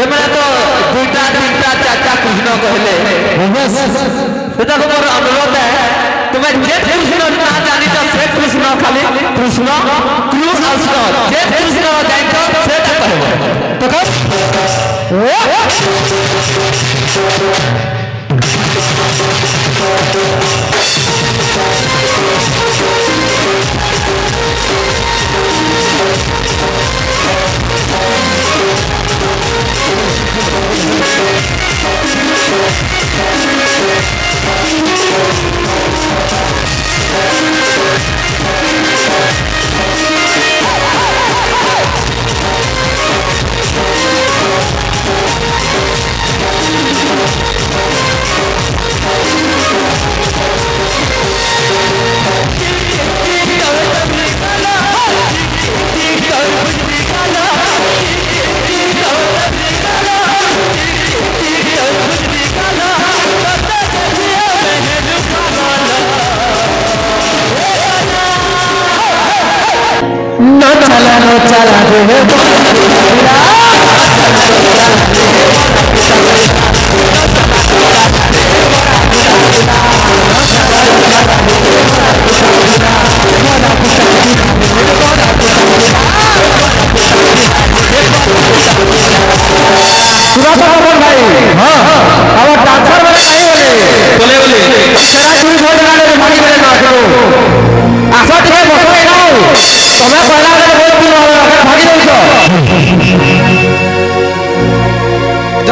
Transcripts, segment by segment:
ସେମାନେ ତ ଦୁଇଟା ତିନିଟା ଚାରିଟା କୃଷ୍ଣ କହିଲେ ସେଟା ତ ମୋର ଅନୁରୋଧ ତୁମେ ଯେ କୃଷ୍ଣ ନା ଜାଣିଛ ସେ କୃଷ୍ଣ ଖାଲି କୃଷ୍ଣ କୃଷ୍ଣ ଯେ କୃଷ୍ଣ ଜାଣିଛ ସେଟା କହିବ ତ We'll be right. चलानो चला दे हे आशा टे बस तमें कहला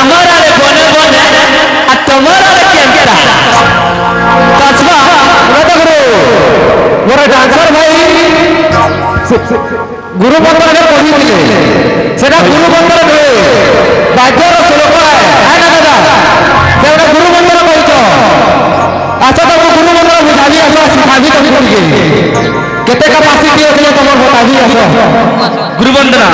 আমার আরে বনে বনে আর তোমার আরে কেমটা কাজবা কথা গুরু মোর ডান্সার ভাই গুরু মন্ত্রে পড়িলে সেটা গুরু মন্ত্র নয় বাদ্যর শ্লোক হ্যাঁ না দাদা সেটা গুরু মন্ত্র কইছ আচ্ছা তোমার গুরু মন্ত্র বুঝাবি আস শিখাবি তুমি করিকে কেতে ক্যাপাসিটি আছে তোমার বতাবি আস গুরু বন্দনা